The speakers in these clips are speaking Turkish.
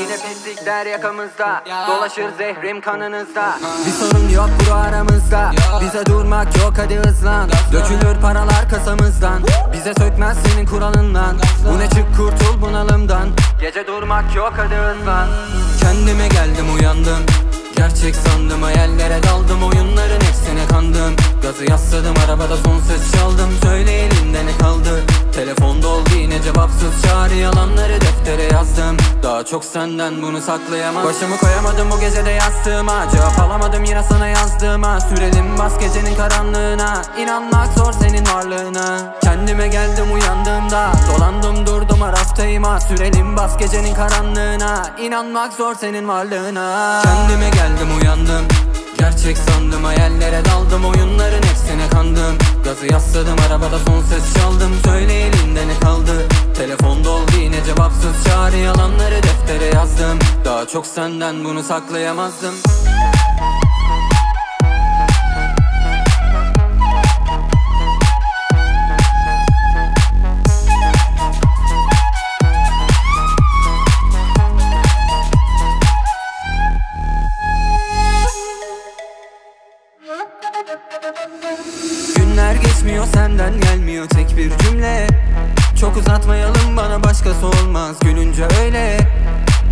Yine pislikler yakamızda. Dolaşır zehrim kanınızda. Bir sorun yok bro aramızda. Bize durmak yok hadi hızlan. Dökülür paralar kasamızdan. Bize sökmez senin kuralından. Bu ne çık kurtul bunalımdan. Gece durmak yok hadi hızlan. Kendime geldim uyandım. Gerçek sandım hayallere daldım Oyunların hepsine kandım Gazı yasladım arabada son ses çaldım. Söyle elinde ne kaldı? Telefon doldu yine cevapsız çağrı. Yalanları deftere yazdım. Daha çok senden bunu saklayamam. Başımı koyamadım bu gecede yastığıma. Cevap alamadım yine sana yazdığıma. Sürelim bas gecenin karanlığına. İnanmak zor senin varlığına. Kendime geldim uyandığımda. Dolandım durdum araftayım ha. Sürelim bas gecenin karanlığına. İnanmak zor senin varlığına. Kendime geldim uyandım. Gerçek sandım hayallere kandım Gazı yasladım arabada son ses çaldım. Söyle elinde ne kaldı? Telefon doldu yine cevapsız çağrı. Yalanları deftere yazdım. Daha çok senden bunu saklayamazdım Günler geçmiyor senden gelmiyor tek bir cümle. Çok uzatmayalım bana başkası olmaz gülünce öyle.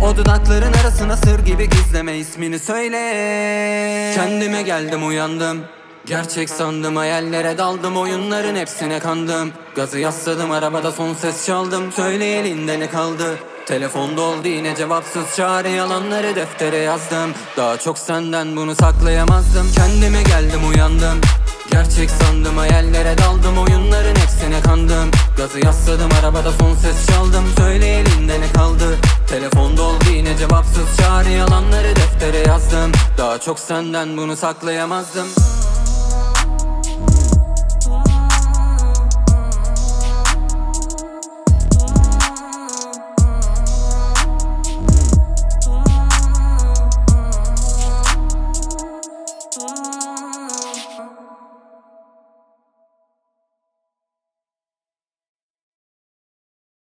O dudakların arasına sır gibi gizleme ismini söyle. Kendime geldim uyandım. Gerçek sandım hayallere daldım oyunların hepsine kandım. Gazı yasladım arabada son ses çaldım. Söyle elinde ne kaldı? Telefon doldu yine cevapsız çağrı Yalanları deftere yazdım. Daha çok senden bunu saklayamazdım. Kendime geldim uyandım Gerçek sandım hayallere daldım Oyunların hepsine kandım. Gazı yasladım arabada son ses çaldım. Söyle elinde ne kaldı? Telefon doldu yine cevapsız çağrı. Yalanları deftere yazdım. Daha çok senden bunu saklayamazdım